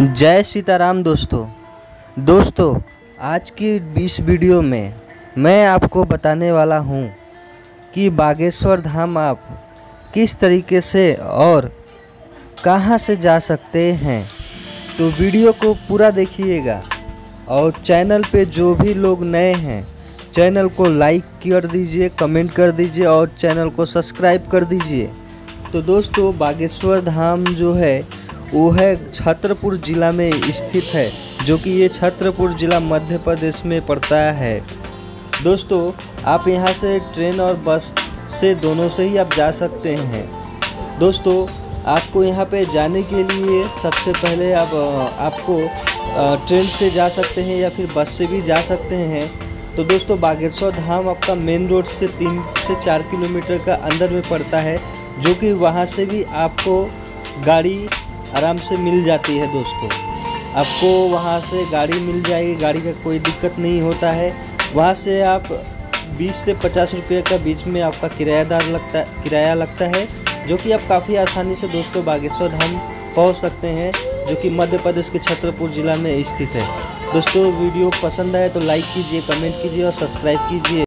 जय सीताराम दोस्तों। दोस्तों, आज की इस वीडियो में मैं आपको बताने वाला हूँ कि बागेश्वर धाम आप किस तरीके से और कहाँ से जा सकते हैं। तो वीडियो को पूरा देखिएगा और चैनल पे जो भी लोग नए हैं, चैनल को लाइक कर दीजिए, कमेंट कर दीजिए और चैनल को सब्सक्राइब कर दीजिए। तो दोस्तों, बागेश्वर धाम जो है वो है छतरपुर ज़िला में स्थित है, जो कि ये छतरपुर ज़िला मध्य प्रदेश में पड़ता है। दोस्तों, आप यहाँ से ट्रेन और बस से दोनों से ही आप जा सकते हैं। दोस्तों, आपको यहाँ पे जाने के लिए सबसे पहले आप आपको ट्रेन से जा सकते हैं या फिर बस से भी जा सकते हैं। तो दोस्तों, बागेश्वर धाम आपका मेन रोड से तीन से चार किलोमीटर का अंदर में पड़ता है, जो कि वहाँ से भी आपको गाड़ी आराम से मिल जाती है दोस्तों। आपको वहाँ से गाड़ी मिल जाएगी, गाड़ी का कोई दिक्कत नहीं होता है। वहाँ से आप 20 से 50 रुपये का बीच में आपका किरायादार लगता, किराया लगता है, जो कि आप काफ़ी आसानी से दोस्तों बागेश्वर धाम पहुँच सकते हैं, जो कि मध्य प्रदेश के छतरपुर ज़िला में स्थित है। दोस्तों, वीडियो पसंद आए तो लाइक कीजिए, कमेंट कीजिए और सब्सक्राइब कीजिए।